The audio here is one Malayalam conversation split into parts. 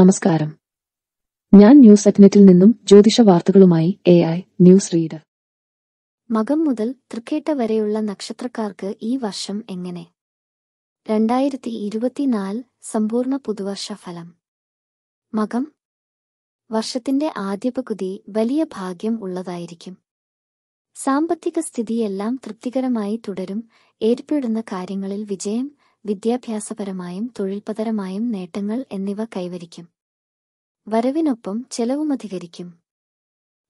നമസ്കാരം. ഞാൻ ന്യൂസ് അറ്റ്നെറ്റിൽ നിന്നും ജ്യോതിഷ വാർത്തകളുമായി എ ഐ ന്യൂസ് റീഡർ. മകം മുതൽ തൃക്കേട്ട വരെയുള്ള നക്ഷത്രക്കാർക്ക് ഈ വർഷം എങ്ങനെ? രണ്ടായിരത്തി ഇരുപത്തിനാല് സമ്പൂർണ പുതുവർഷ ഫലം. മകം വർഷത്തിന്റെ ആദ്യ പകുതി വലിയ ഭാഗ്യം ഉള്ളതായിരിക്കും. സാമ്പത്തിക സ്ഥിതിയെല്ലാം തൃപ്തികരമായി തുടരും ഏർപ്പെടുന്ന കാര്യങ്ങളിൽ വിജയം വിദ്യാഭ്യാസപരമായും തൊഴിൽപരമായും നേട്ടങ്ങൾ എന്നിവ കൈവരിക്കും. വരവിനൊപ്പം ചെലവുമധികരിക്കും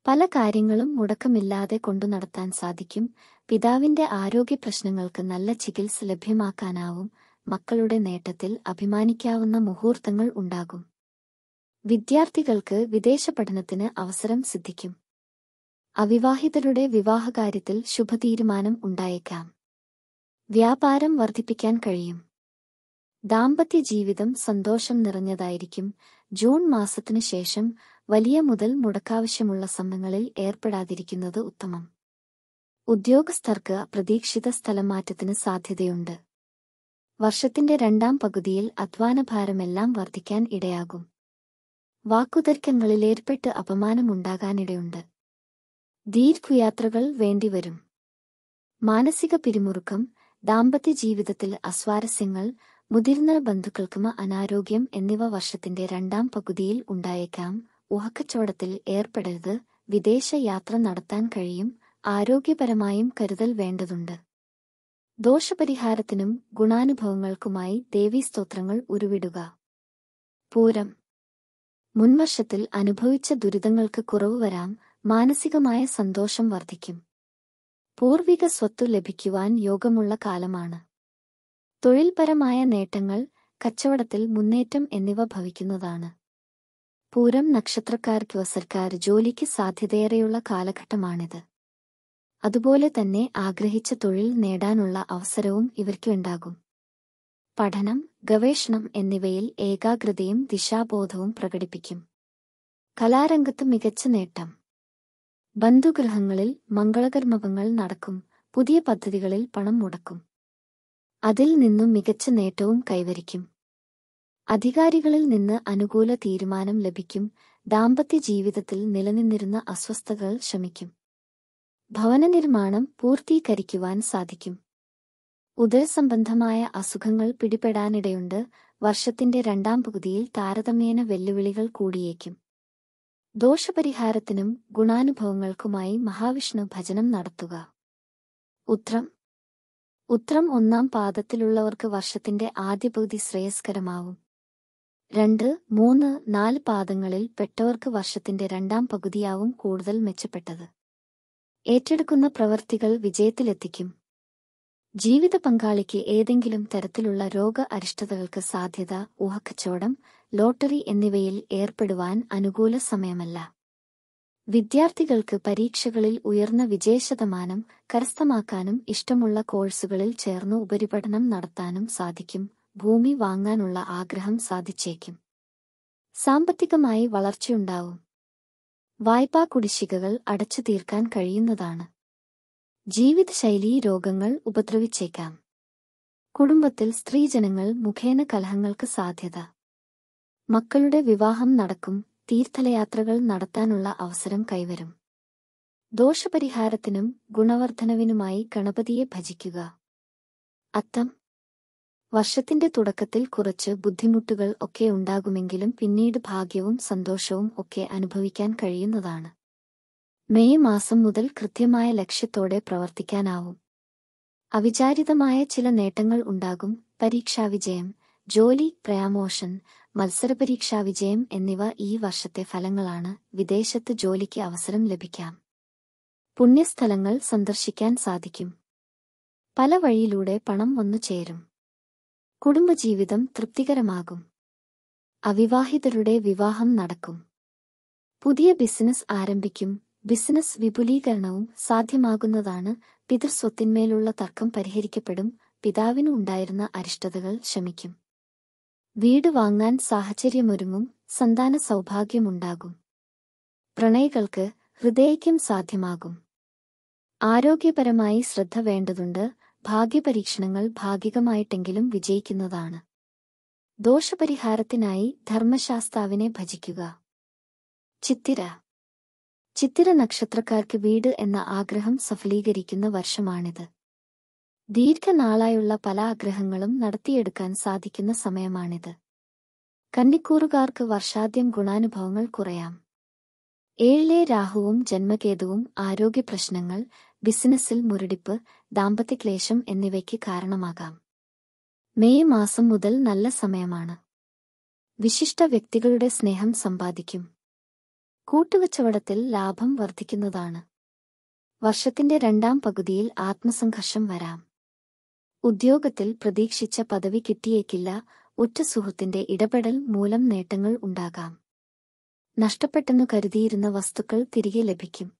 പല കാര്യങ്ങളും മുടക്കമില്ലാതെ കൊണ്ടു നടത്താൻ സാധിക്കും. പിതാവിന്റെ ആരോഗ്യ പ്രശ്നങ്ങൾക്ക് നല്ല ചികിത്സ ലഭ്യമാക്കാനാവും. മക്കളുടെ നേട്ടത്തിൽ അഭിമാനിക്കാവുന്ന മുഹൂർത്തങ്ങൾ ഉണ്ടാകും. വിദ്യാർത്ഥികൾക്ക് വിദേശ പഠനത്തിന് അവസരം സിദ്ധിക്കും. അവിവാഹിതരുടെ വിവാഹകാര്യത്തിൽ ശുഭതീരുമാനം ഉണ്ടായേക്കാം. വ്യാപാരം വർദ്ധിപ്പിക്കാൻ കഴിയും. ദാമ്പത്യ ജീവിതം സന്തോഷം നിറഞ്ഞതായിരിക്കും. ജൂൺ മാസത്തിനു ശേഷം വലിയ മുതൽ മുടക്കാവശ്യമുള്ള സമയങ്ങളിൽ ഏർപ്പെടാതിരിക്കുന്നത് ഉത്തമം. ഉദ്യോഗസ്ഥർക്ക് അപ്രതീക്ഷിത സ്ഥലമാറ്റത്തിന് സാധ്യതയുണ്ട്. വർഷത്തിന്റെ രണ്ടാം പകുതിയിൽ അധ്വാനഭാരമെല്ലാം വർദ്ധിക്കാൻ ഇടയാകും. വാക്കുതർക്കങ്ങളിലേർപ്പെട്ട് അപമാനമുണ്ടാകാനിടയുണ്ട്. ദീർഘയാത്രകൾ വേണ്ടിവരും. മാനസിക പിരിമുറുക്കം ദാമ്പത്യ ജീവിതത്തിൽ അസ്വാരസ്യങ്ങൾ മുതിർന്ന ബന്ധുക്കൾക്കും അനാരോഗ്യം എന്നിവ വർഷത്തിന്റെ രണ്ടാം പകുതിയിൽ ഉണ്ടായേക്കാം. ഊഹക്കച്ചവടത്തിൽ ഏർപ്പെടരുത്. വിദേശ യാത്ര നടത്താൻ കഴിയും. ആരോഗ്യപരമായും കരുതൽ വേണ്ടതുണ്ട്. ദോഷപരിഹാരത്തിനും ഗുണാനുഭവങ്ങൾക്കുമായി ദേവീസ്തോത്രങ്ങൾ ഉരുവിടുക. പൂരം. മുൻവർഷത്തിൽ അനുഭവിച്ച ദുരിതങ്ങൾക്ക് കുറവ് വരാം. മാനസികമായ സന്തോഷം വർദ്ധിക്കും. പൂർവിക സ്വത്തു ലഭിക്കുവാൻ യോഗമുള്ള കാലമാണ്. തൊഴിൽപരമായ നേട്ടങ്ങൾ കച്ചവടത്തിൽ മുന്നേറ്റം എന്നിവ ഭവിക്കുന്നതാണ്. പൂരം നക്ഷത്രക്കാർക്ക് വസർക്കാർ ജോലിക്ക് സാധ്യതയേറെയുള്ള കാലഘട്ടമാണിത്. അതുപോലെ തന്നെ ആഗ്രഹിച്ച തൊഴിൽ നേടാനുള്ള അവസരവും ഇവർക്കുണ്ടാകും പഠനം ഗവേഷണം എന്നിവയിൽ ഏകാഗ്രതയും ദിശാബോധവും പ്രകടിപ്പിക്കും. കലാരംഗത്ത് മികച്ച നേട്ടം. ബന്ധുഗൃഹങ്ങളിൽ മംഗളകർമ്മങ്ങൾ നടക്കും. പുതിയ പദ്ധതികളിൽ പണം മുടക്കും. അതിൽ നിന്നും മികച്ച നേട്ടവും കൈവരിക്കും. അധികാരികളിൽ നിന്ന് അനുകൂല തീരുമാനം ലഭിക്കും. ദാമ്പത്യ ജീവിതത്തിൽ നിലനിന്നിരുന്ന അസ്വസ്ഥതകൾ ശമിക്കും. ഭവന നിർമ്മാണം പൂർത്തീകരിക്കുവാൻ സാധിക്കും. ഉദരസംബന്ധമായ അസുഖങ്ങൾ പിടിപെടാനിടയുണ്ട്. വർഷത്തിന്റെ രണ്ടാം പകുതിയിൽ താരതമ്യേന വെല്ലുവിളികൾ കൂടിയേക്കും. ദോഷപരിഹാരത്തിനും ഗുണാനുഭവങ്ങൾക്കുമായി മഹാവിഷ്ണു ഭജനം നടത്തുക. ഉത്രം. ഉത്രം ഒന്നാം പാദത്തിലുള്ളവർക്ക് വർഷത്തിന്റെ ആദ്യ പകുതി ശ്രേയസ്കരമാവും. രണ്ട് മൂന്ന് നാല് പാദങ്ങളിൽ പെട്ടവർക്ക് വർഷത്തിന്റെ രണ്ടാം പകുതിയാവും കൂടുതൽ മെച്ചപ്പെട്ടത്. ഏറ്റെടുക്കുന്ന പ്രവർത്തികൾ വിജയത്തിലെത്തിക്കും. ജീവിത പങ്കാളിക്ക് ഏതെങ്കിലും തരത്തിലുള്ള രോഗ അരിഷ്ടതകൾക്ക് സാധ്യത ഊഹക്കച്ചവടം ലോട്ടറി എന്നിവയിൽ ഏർപ്പെടുവാൻ അനുകൂല സമയമല്ല. വിദ്യാർത്ഥികൾക്ക് പരീക്ഷകളിൽ ഉയർന്ന വിജയശതമാനം കരസ്ഥമാക്കാനും ഇഷ്ടമുള്ള കോഴ്സുകളിൽ ചേർന്ന് ഉപരിപഠനം നടത്താനും സാധിക്കും ഭൂമി വാങ്ങാനുള്ള ആഗ്രഹം സാധിച്ചേക്കും. സാമ്പത്തികമായി വളർച്ചയുണ്ടാവും. വായ്പാ കുടിശ്ശികകൾ അടച്ചു തീർക്കാൻ കഴിയുന്നതാണ്. ജീവിതശൈലീ രോഗങ്ങൾ ഉപദ്രവിച്ചേക്കാം. കുടുംബത്തിൽ സ്ത്രീജനങ്ങൾ മുഖേന കലഹങ്ങൾക്ക് സാധ്യത. മക്കളുടെ വിവാഹം നടക്കും തീർത്ഥലയാത്രകൾ നടത്താനുള്ള അവസരം കൈവരും. ദോഷപരിഹാരത്തിനും ഗുണവർദ്ധനവിനുമായി ഗണപതിയെ ഭജിക്കുക. അത്തം. വർഷത്തിന്റെ തുടക്കത്തിൽ കുറച്ച് ബുദ്ധിമുട്ടുകൾ ഒക്കെ ഉണ്ടാകുമെങ്കിലും പിന്നീട് ഭാഗ്യവും സന്തോഷവും ഒക്കെ അനുഭവിക്കാൻ കഴിയുന്നതാണ്. മെയ് മാസം മുതൽ കൃത്യമായ ലക്ഷ്യത്തോടെ പ്രവർത്തിക്കാനാവും. അവിചാരിതമായ ചില നേട്ടങ്ങൾ ഉണ്ടാകും. പരീക്ഷാവിജയം ജോലി പ്രയാമോഷൻ മത്സരപരീക്ഷാ വിജയം എന്നിവ ഈ വർഷത്തെ ഫലങ്ങളാണ് വിദേശത്ത് ജോലിക്ക് അവസരം ലഭിക്കാം. പുണ്യസ്ഥലങ്ങൾ സന്ദർശിക്കാൻ സാധിക്കും. പല വഴിയിലൂടെ പണം വന്നു ചേരും. കുടുംബജീവിതം തൃപ്തികരമാകും. അവിവാഹിതരുടെ വിവാഹം നടക്കും. പുതിയ ബിസിനസ് ആരംഭിക്കും. ബിസിനസ് വിപുലീകരണവും സാധ്യമാകുന്നതാണ് പിതൃസ്വത്തിന്മേലുള്ള തർക്കം പരിഹരിക്കപ്പെടും. പിതാവിനുണ്ടായിരുന്ന അരിഷ്ടതകൾ ശമിക്കും. വീട് വാങ്ങാൻ സാഹചര്യമൊരുങ്ങും സന്താന സൗഭാഗ്യമുണ്ടാകും. പ്രണയികൾക്ക് ഹൃദയയ്ക്കും സാധ്യമാകും. ആരോഗ്യപരമായി ശ്രദ്ധ വേണ്ടതുണ്ട് ഭാഗ്യപരീക്ഷണങ്ങൾ ഭാഗികമായിട്ടെങ്കിലും വിജയിക്കുന്നതാണ്. ദോഷപരിഹാരത്തിനായി ധർമ്മശാസ്താവിനെ ഭജിക്കുക. ചിത്തിര. ചിത്തിര നക്ഷത്രക്കാർക്ക് വീട് എന്ന ആഗ്രഹം സഫലീകരിക്കുന്ന വർഷമാണിത്. ദീർഘനാളായുള്ള പല ആഗ്രഹങ്ങളും നടത്തിയെടുക്കാൻ സാധിക്കുന്ന സമയമാണിത്. കന്നിക്കൂറുകാർക്ക് വർഷാദ്യം ഗുണാനുഭവങ്ങൾ കുറയാം. ഏഴിലെ രാഹുവും ജന്മകേതുവും ആരോഗ്യ പ്രശ്നങ്ങൾ ബിസിനസ്സിൽ മുരടിപ്പ് ദാമ്പത്യക്ലേശം എന്നിവയ്ക്ക് കാരണമാകാം. മെയ് മാസം മുതൽ നല്ല സമയമാണ്. വിശിഷ്ട വ്യക്തികളുടെ സ്നേഹം സമ്പാദിക്കും. കൂട്ടുകച്ചവടത്തിൽ ലാഭം വർദ്ധിക്കുന്നതാണ്. വർഷത്തിന്റെ രണ്ടാം പകുതിയിൽ ആത്മസംഘർഷം വരാം. ഉദ്യോഗത്തിൽ പ്രതീക്ഷിച്ച പദവി കിട്ടിയേക്കില്ല ഉറ്റ സുഹൃത്തിന്റെ ഇടപെടൽ മൂലം നേട്ടങ്ങൾ ഉണ്ടാകാം. നഷ്ടപ്പെട്ടെന്നു കരുതിയിരുന്ന വസ്തുക്കൾ തിരികെ ലഭിക്കും.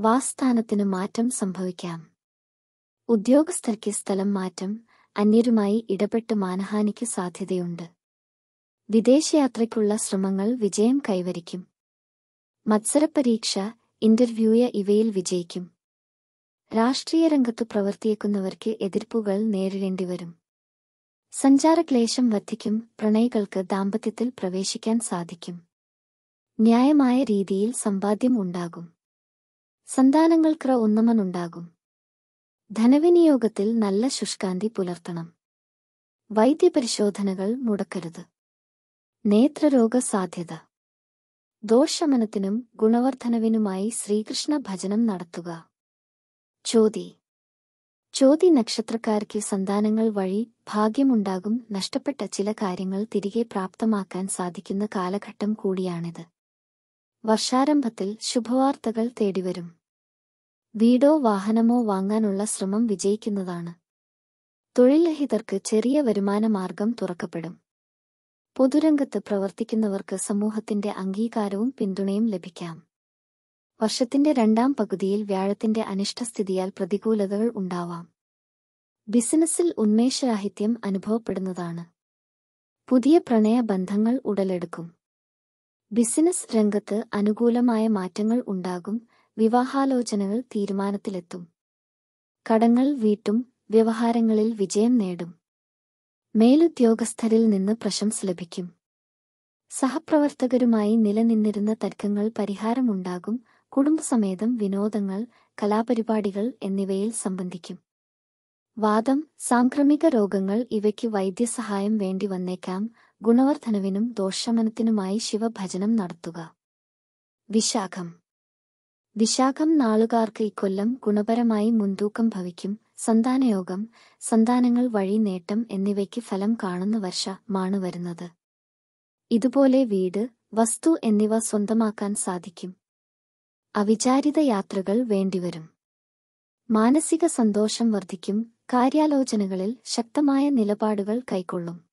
വാസ്ഥാനത്തിന് മാറ്റം സംഭവിക്കാം. ഉദ്യോഗസ്ഥർക്ക് സ്ഥലം മാറ്റം അന്യരുമായി ഇടപെട്ട് മാനഹാനിക്ക് സാധ്യതയുണ്ട്. വിദേശയാത്രയ്ക്കുള്ള ശ്രമങ്ങൾ വിജയം കൈവരിക്കും. മത്സരപരീക്ഷ ഇന്റർവ്യൂയ ഇവയിൽ വിജയിക്കും. രാഷ്ട്രീയ രംഗത്തു പ്രവർത്തിയേക്കുന്നവർക്ക് എതിർപ്പുകൾ നേരിടേണ്ടിവരും സഞ്ചാരക്ലേശം വർദ്ധിക്കും പ്രണയികൾക്ക് ദാമ്പത്യത്തിൽ പ്രവേശിക്കാൻ സാധിക്കും. ന്യായമായ രീതിയിൽ സമ്പാദ്യം ഉണ്ടാകും. സന്താനങ്ങൾക്ക് ഉന്നമനുണ്ടാകും. ധനവിനിയോഗത്തിൽ നല്ല ശുഷ്കാന്തി പുലർത്തണം. വൈദ്യപരിശോധനകൾ മുടക്കരുത്. നേത്രരോഗ സാധ്യത ദോഷമനത്തിനും ഗുണവർദ്ധനവിനുമായി ശ്രീകൃഷ്ണ ഭജനം നടത്തുക. ചോതി ചോതി നക്ഷത്രക്കാർക്ക് സന്താനങ്ങൾ വഴി ഭാഗ്യമുണ്ടാകും നഷ്ടപ്പെട്ട ചില കാര്യങ്ങൾ തിരികെ പ്രാപ്തമാക്കാൻ സാധിക്കുന്ന കാലഘട്ടം കൂടിയാണിത്. വർഷാരംഭത്തിൽ ശുഭവാർത്തകൾ തേടിവരും. വീടോ വാഹനമോ വാങ്ങാനുള്ള ശ്രമം വിജയിക്കുന്നതാണ്. തൊഴിൽരഹിതർക്ക് ചെറിയ വരുമാനമാർഗം തുറക്കപ്പെടും. പൊതുരംഗത്ത് പ്രവർത്തിക്കുന്നവർക്ക് സമൂഹത്തിന്റെ അംഗീകാരവും പിന്തുണയും ലഭിക്കാം. വർഷത്തിന്റെ രണ്ടാം പകുതിയിൽ വ്യാഴത്തിന്റെ അനിഷ്ടസ്ഥിതിയാൽ പ്രതികൂലതകൾ ഉണ്ടാവാം. ബിസിനസ്സിൽ ഉന്മേഷരാഹിത്യം അനുഭവപ്പെടുന്നതാണ്. പുതിയ പ്രണയ ബന്ധങ്ങൾ ഉടലെടുക്കും. ബിസിനസ് രംഗത്ത് അനുകൂലമായ മാറ്റങ്ങൾ ഉണ്ടാകും. വിവാഹാലോചനകൾ തീരുമാനത്തിലെത്തും. കടങ്ങൾ വീട്ടും വ്യവഹാരങ്ങളിൽ വിജയം നേടും. മേലുദ്യോഗസ്ഥരിൽ നിന്ന് പ്രശംസ ലഭിക്കും. സഹപ്രവർത്തകരുമായി നിലനിന്നിരുന്ന തർക്കങ്ങൾ പരിഹാരമുണ്ടാകും. കുടുംബസമേതം വിനോദങ്ങൾ കലാപരിപാടികൾ എന്നിവയിൽ സംബന്ധിക്കും. വാദം സാംക്രമിക രോഗങ്ങൾ ഇവയ്ക്ക് വൈദ്യസഹായം വേണ്ടി വന്നേക്കാം. ഗുണവർദ്ധനവിനും ദോഷമനത്തിനുമായി ശിവഭജനം നടത്തുക. വിശാഖം. വിശാഖം നാളുകാർക്ക് ഇക്കൊല്ലം ഗുണപരമായി മുൻതൂക്കം ഭവിക്കും. സന്താനയോഗം സന്താനങ്ങൾ വഴി നേട്ടം എന്നിവയ്ക്ക് ഫലം കാണുന്ന വർഷമാണ് വരുന്നത്. ഇതുപോലെ വീട് വസ്തു എന്നിവ സ്വന്തമാക്കാൻ സാധിക്കും. അവിചാരിത യാത്രകൾ വേണ്ടിവരും. മാനസിക സന്തോഷം വർദ്ധിക്കും കാര്യാലോചനകളിൽ ശക്തമായ നിലപാടുകൾ കൈക്കൊള്ളും.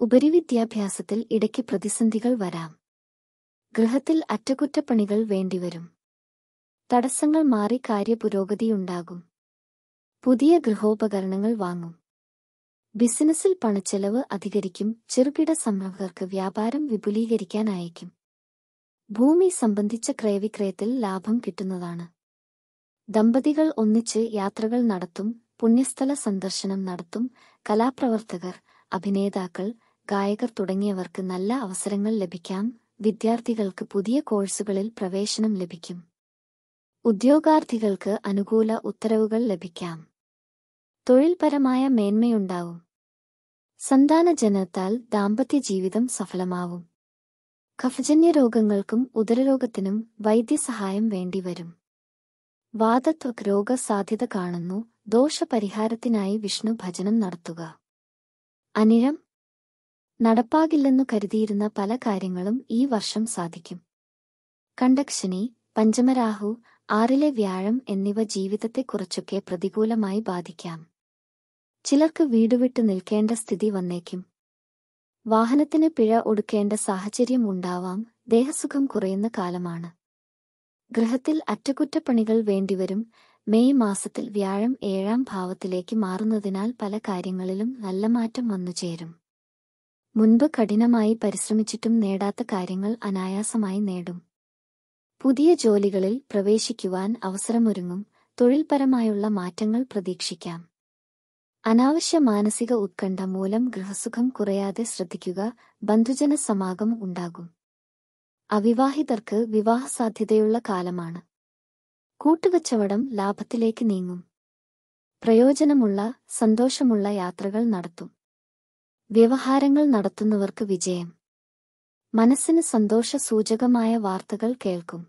ഉപരിവിദ്യാഭ്യാസത്തിൽ ഇടയ്ക്ക് പ്രതിസന്ധികൾ വരാം. ഗൃഹത്തിൽ അറ്റകുറ്റപ്പണികൾ വേണ്ടിവരും. തടസ്സങ്ങൾ മാറി കാര്യപുരോഗതിയുണ്ടാകും. പുതിയ ഗൃഹോപകരണങ്ങൾ വാങ്ങും. ബിസിനസ്സിൽ പണച്ചെലവ് അധികരിക്കും ചെറുകിട സംരംഭകർക്ക് വ്യാപാരം വിപുലീകരിക്കാൻ അയക്കും. ഭൂമി സംബന്ധിച്ച ക്രയവിക്രയത്തിൽ ലാഭം കിട്ടുന്നതാണ്. ദമ്പതികൾ ഒന്നിച്ച് യാത്രകൾ നടത്തും പുണ്യസ്ഥല സന്ദർശനം നടത്തും കലാപ്രവർത്തകർ അഭിനേതാക്കൾ ഗായകർ തുടങ്ങിയവർക്ക് നല്ല അവസരങ്ങൾ ലഭിക്കാം വിദ്യാർത്ഥികൾക്ക് പുതിയ കോഴ്സുകളിൽ പ്രവേശനം ലഭിക്കും. ഉദ്യോഗാർത്ഥികൾക്ക് അനുകൂല ഉത്തരവുകൾ ലഭിക്കാം. തൊഴിൽപരമായ മേന്മയുണ്ടാവും. സന്താന ജനത്താൽ ദാമ്പത്യ ജീവിതം സഫലമാവും. കഫജന്യ രോഗങ്ങൾക്കും ഉദരരോഗത്തിനും വൈദ്യസഹായം വേണ്ടിവരും. വാദത്വ രോഗ സാധ്യത കാണുന്നു. ദോഷപരിഹാരത്തിനായി വിഷ്ണു ഭജനം നടത്തുക. അനിഴം. നടപ്പാകില്ലെന്നു കരുതിയിരുന്ന പല കാര്യങ്ങളും ഈ വർഷം സാധിക്കും. കണ്ടക്ഷനി പഞ്ചമരാഹു ആറിലെ വ്യാഴം എന്നിവ ജീവിതത്തെ കുറച്ചൊക്കെ പ്രതികൂലമായി ബാധിക്കാം. ചിലർക്ക് വീടുവിട്ട് നിൽക്കേണ്ട സ്ഥിതി വന്നേക്കും. വാഹനത്തിന് പിഴ ഒടുക്കേണ്ട സാഹചര്യം ഉണ്ടാവാം. ദേഹസുഖം കുറയുന്ന കാലമാണ്. ഗൃഹത്തിൽ അറ്റകുറ്റപ്പണികൾ വേണ്ടിവരും. മെയ് മാസത്തിൽ വ്യാഴം ഏഴാം ഭാവത്തിലേക്ക് മാറുന്നതിനാൽ പല കാര്യങ്ങളിലും നല്ല മാറ്റം വന്നുചേരും മുൻപ് കഠിനമായി പരിശ്രമിച്ചിട്ടും നേടാത്ത കാര്യങ്ങൾ അനായാസമായി നേടും. പുതിയ ജോലികളിൽ പ്രവേശിക്കുവാൻ അവസരമൊരുങ്ങും. തൊഴിൽപരമായുള്ള മാറ്റങ്ങൾ പ്രതീക്ഷിക്കാം. അനാവശ്യ മാനസിക ഉത്കണ്ഠ മൂലം ഗൃഹസുഖം കുറയാതെ ശ്രദ്ധിക്കുക ബന്ധുജന സമാഗം ഉണ്ടാകും. അവിവാഹിതർക്ക് വിവാഹ സാധ്യതയുള്ള കാലമാണ്. കൂട്ടുകച്ചവടം ലാഭത്തിലേക്ക് നീങ്ങും. പ്രയോജനമുള്ള സന്തോഷമുള്ള യാത്രകൾ നടത്തും. വ്യവഹാരങ്ങൾ നടത്തുന്നവർക്ക് വിജയം. മനസ്സിന് സന്തോഷ സൂചകമായ വാർത്തകൾ കേൾക്കും.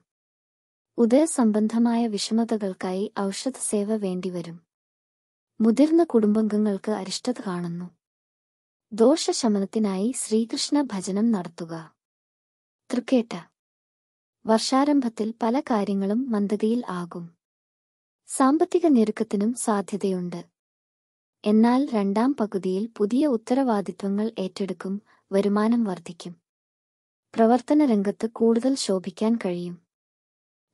ഉദയസംബന്ധമായ വിഷമതകൾക്കായി ഔഷധസേവ വേണ്ടിവരും. മുതിർന്ന കുടുംബാംഗങ്ങൾക്ക് അരിഷ്ടത കാണുന്നു. ദോഷശമനത്തിനായി ശ്രീകൃഷ്ണ ഭജനം നടത്തുക. തൃക്കേട്ട. വർഷാരംഭത്തിൽ പല കാര്യങ്ങളും മന്ദതയിൽ ആകും. സാമ്പത്തിക ഞെരുക്കത്തിനും സാധ്യതയുണ്ട്. എന്നാൽ രണ്ടാം പകുതിയിൽ പുതിയ ഉത്തരവാദിത്വങ്ങൾ ഏറ്റെടുക്കും വരുമാനം വർദ്ധിക്കും. പ്രവർത്തന രംഗത്ത് കൂടുതൽ ശോഭിക്കാൻ കഴിയും.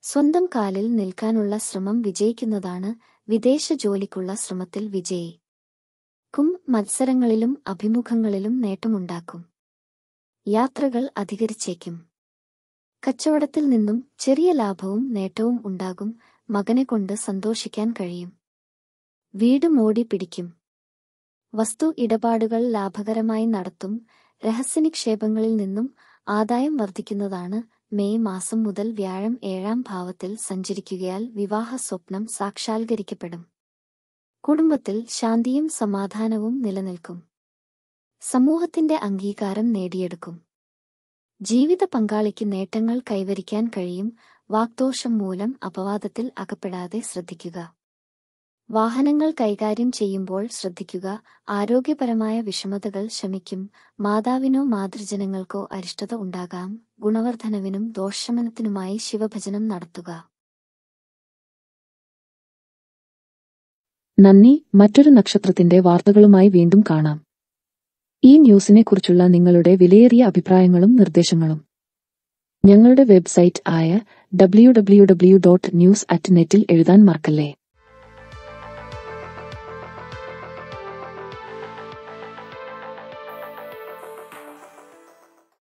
സ്വന്തം കാലിൽ നിൽക്കാനുള്ള ശ്രമം വിജയിക്കുന്നതാണ് വിദേശ ജോലിക്കുള്ള ശ്രമത്തിൽ വിജയി. ക്കും മത്സരങ്ങളിലും അഭിമുഖങ്ങളിലും നേട്ടമുണ്ടാക്കും. യാത്രകൾ അധികരിച്ചേക്കും. കച്ചവടത്തിൽ നിന്നും ചെറിയ ലാഭവും നേട്ടവും ഉണ്ടാകും മകനെ കൊണ്ട് സന്തോഷിക്കാൻ കഴിയും. വീട് മോടി പിടിക്കും. വസ്തു ഇടപാടുകൾ ലാഭകരമായി നടത്തും രഹസ്യനിക്ഷേപങ്ങളിൽ നിന്നും ആദായം വർദ്ധിക്കുന്നതാണ് മെയ് മാസം മുതൽ വ്യാഴം ഏഴാം ഭാവത്തിൽ സഞ്ചരിക്കുകയാൽ വിവാഹ സ്വപ്നം സാക്ഷാത്കരിക്കപ്പെടും. കുടുംബത്തിൽ ശാന്തിയും സമാധാനവും നിലനിൽക്കും. സമൂഹത്തിന്റെ അംഗീകാരം നേടിയെടുക്കും. ജീവിത പങ്കാളിക്ക് നേട്ടങ്ങൾ കൈവരിക്കാൻ കഴിയും. വാക്തോഷം മൂലം അപവാദത്തിൽ അകപ്പെടാതെ ശ്രദ്ധിക്കുക. വാഹനങ്ങൾ കൈകാര്യം ചെയ്യുമ്പോൾ ശ്രദ്ധിക്കുക. ആരോഗ്യപരമായ വിഷമതകൾ ശമിക്കും. മാതാവിനോ മാതൃജനങ്ങൾക്കോ അരിഷ്ടത ഉണ്ടാകാം. ഗുണവർദ്ധനവിനും ദോഷമനത്തിനുമായി ശിവഭജനം നടത്തുക. നന്ദി. മറ്റൊരു നക്ഷത്രത്തിന്റെ വാർത്തകളുമായി വീണ്ടും കാണാം. ഈ ന്യൂസിനെ കുറിച്ചുള്ള നിങ്ങളുടെ വിലയേറിയ അഭിപ്രായങ്ങളും നിർദ്ദേശങ്ങളും. ഞങ്ങളുടെ വെബ്സൈറ്റ് ആയ W W W dot news at നെറ്റിൽ എഴുതാൻ മറക്കല്ലേ?